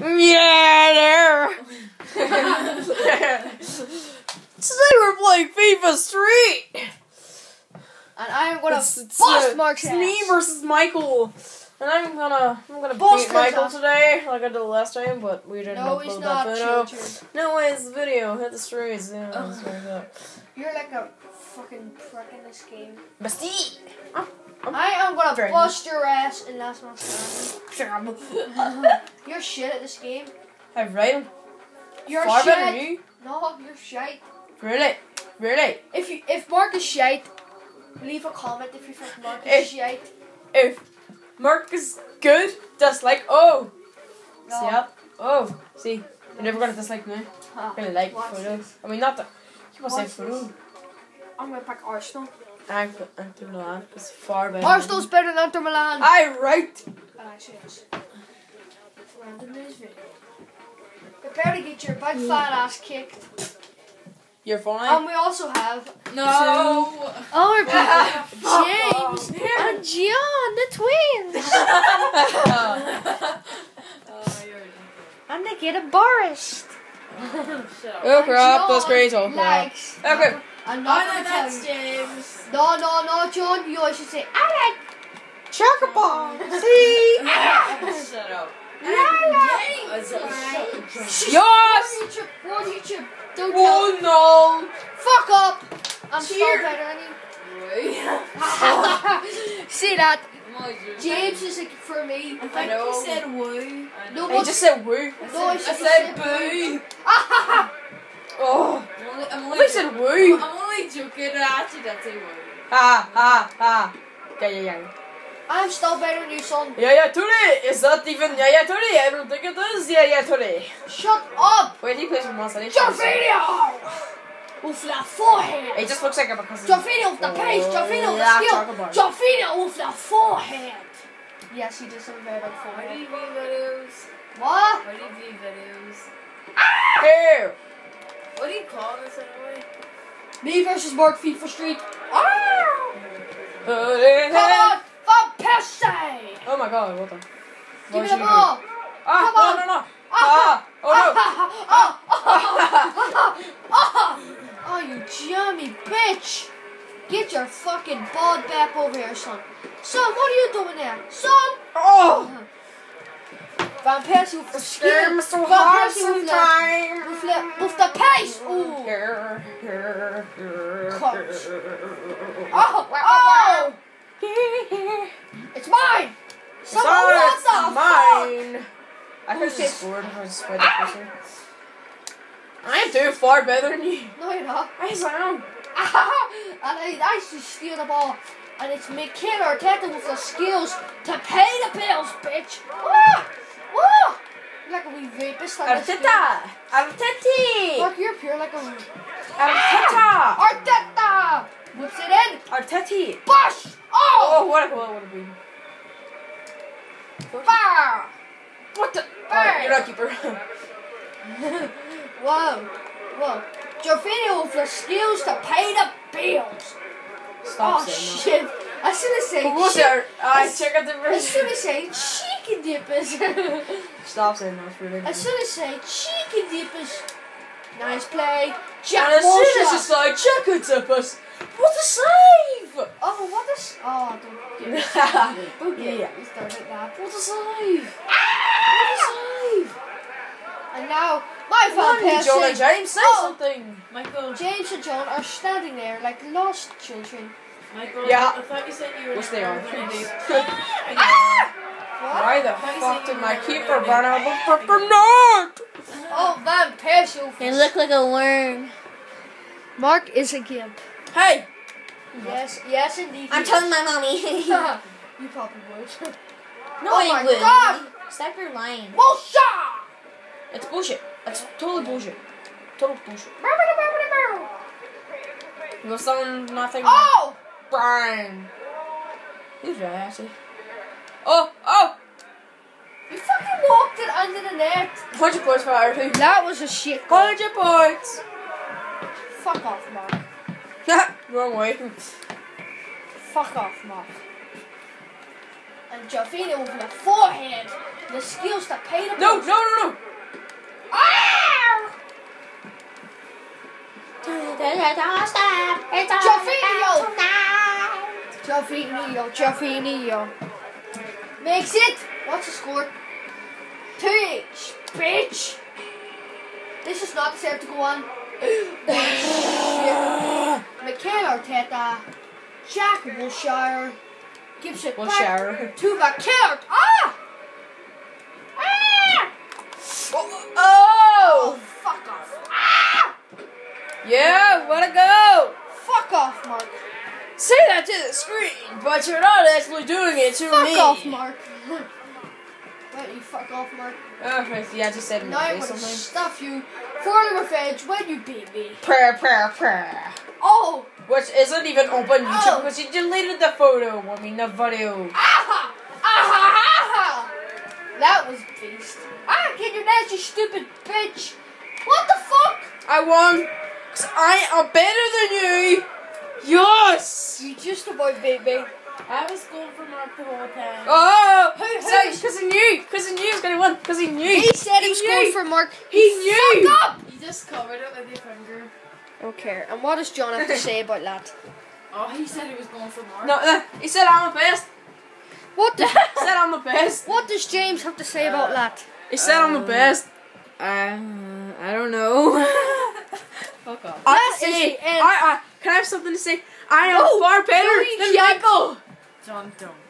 Yeah, there. Today we're playing FIFA Street. And I'm gonna It's, it's, bust uh, Mark's it's me versus Michael, and I'm gonna I'm gonna Bust beat Michael ass. today like I did last time, but we didn't No, upload that video. Chill. No way, it's the video. Hit the streets. Yeah, that's I You're like a fucking prick in this game. Bestie. I am gonna bust your ass and in last month's You're shit at this game. I right. You're Far better than you. No, you're shite. Really, really. If you if Mark is shite, leave a comment if you think Mark is shite. If Mark is good, dislike. Oh, No. see up. Oh, see. You're never gonna dislike me. Huh. Really like Watch photo. this. I mean, not the. You must say photo. I'm gonna pick Arsenal. I'm I'm doing. It's far better. Arsenal's better than Inter Milan. I right. And actually, yes. Random news video. Prepare to get your big mm. fat ass kicked. You're fine. And we also have No. other people. Fuck James and John, the twins. oh, you're and they get embarrassed. Shut up. oh crap! That's crazy. Oh crap. Okay. I'm Oh, not no, gonna tell that's you. James. No, no, no, John. You always should say, I like Chocoball. See. Shut up. James. Yes. Go YouTube. Go YouTube. Don't oh, tell. Oh no. Fuck up. I'm so Cheer. better than you. See that? James. James is like for me. I I know. you said woo. No, I just said woo. No, I I said, said boo. Oh. I'm only, I'm only, I said woo. I'm only joking. I actually did say woo. Ah ah ah. Yeah yeah yeah. I'm still better than you, son. Yeah yeah Tony. Is that even yeah yeah Tony? I don't think it is. Yeah yeah Tony. Shut up. Wait, he plays for Man City. Jorginho! With the forehead. It just looks like a because. Jorginho with the pace. Jorginho with the talk skill. about it. With the forehead. Yes, he does have a very big Why do forehead. you view videos? What? Why do you view videos? Here. What do you call this anyway? Me versus Mark FIFA Street. Ah! Come on, Van Persie! Oh my god, what the? Give me the ball. doing? Ah, Come no, on. no, no. Ah, oh oh, you jammy bitch! Get your fucking ball back over here, son. Son, what are you doing there? Son! no. Oh. With the skill. So Van hard Persie with the, sometime. with the, with the pace. Ooh. Here, here, here, Coach. here. Oh, oh! It's mine! Someone Sorry, what it's the fuck? mine. I have it? scored if I spider person. I am doing far better than you. No, you're not. I am. and I, I should steal the ball. And it's Mikel Arteta with the skills to pay the bills, bitch. Ah! Ah! Like a wee rapist. this. Arteta. Arteti. Look, you're pure like a Arteta. Arteta. Whips it in. Arteti. Bush. Oh, Oh! what a goal would have been. Fire! What the? Hey. Oh, you're not keeper. Whoa. Whoa. Jorginho with the skills to pay the bills. Stop oh, saying shit. I should have said. Who was there? I check out the I should version. have said cheeky dippers. Stop saying that. It's really I should have said cheeky dippers. Nice play. Jack And as soon as Wilshere. it's like, check it up us. What a save! Oh, what is? Oh, don't get me. Don't get Yeah. me started that. What a save! Ah! What a save! And now my Come fan on, John and. James, say Oh. something. Michael. James and John are standing there like lost children. Michael. Yeah. I thought you said you were. Which they are. What? Why the How do you fuck did my keeper really run out of big? the fucking net? Oh, Van Persie. You look like a worm. Mark is a gimp. Hey! Yes, yes, indeed. I'm telling my mommy. you probably would. no, Oh I my wouldn't. God. Stop your lying. Bullshit! It's bullshit. It's totally bullshit. Total bullshit. You want someone nothing? Oh! Brian. Who's that actually? Oh, oh! under the net. For our. That was a shit. Goal. Hold your. Fuck off, Mark. Wrong way. Fuck off, Mark. And Jovino with the forehand. The skills to pay the. No, no, no, no. Ah! Jovino. Jovino. Jovino. Makes it. What's the score? Each, bitch. This is not deserved to go on. Mikel Arteta, Jack Wilshere, gives it back Wilshere. to Mikel. Ah! Ah! Oh! Oh, fuck off. Ah! Yeah, it go! Fuck off, Mark. Say that to the screen, but you're not actually doing it to Fuck me. off, Mark. You fuck off, Mark? Oh, yeah, I just said Now I'm gonna stuff you for the revenge when you beat me. Prayer, prayer, prayer. Oh! Which isn't even open YouTube Oh. because you deleted the photo. I mean, the video. Aha! Aha! Aha! That was beast. Ah, get your nasty stupid bitch! What the fuck? I won. Cause I am better than you. Yes. You just about beat me. I was going for Mark the whole time. Oh, Who- who- because he knew. Because he knew he was gonna win. Because he knew. He said he was knew. going for Mark. He knew. Fuck up! You just covered it with your finger. Okay, and what does John have to say about that? Oh, he said he was going for Mark. No, no, he said I'm the best. What does He said I'm the best. What does James have to say about that? He said I'm the best. Uh, I don't know. Fuck off. I That have is say, the end. I, I, can I have something to say? I am No, far better no, than can't. Michael. John, don't.